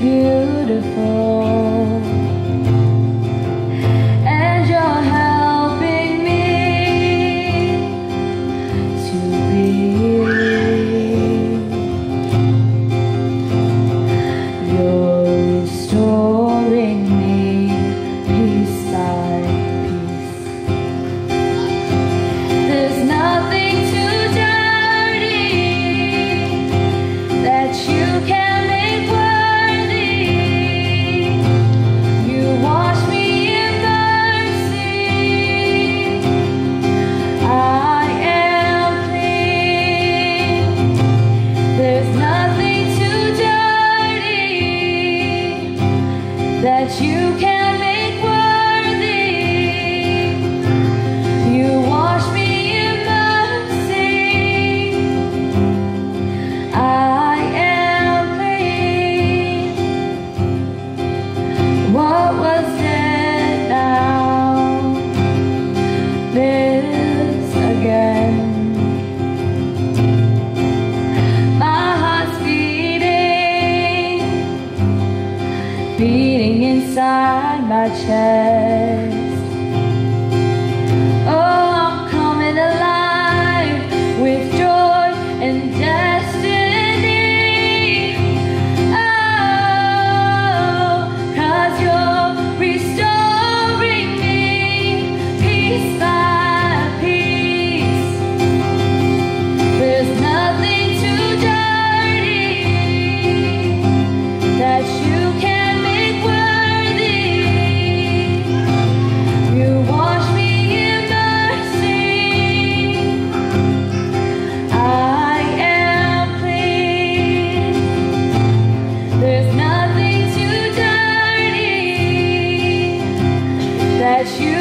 beautiful. That you can beating, inside my chest. you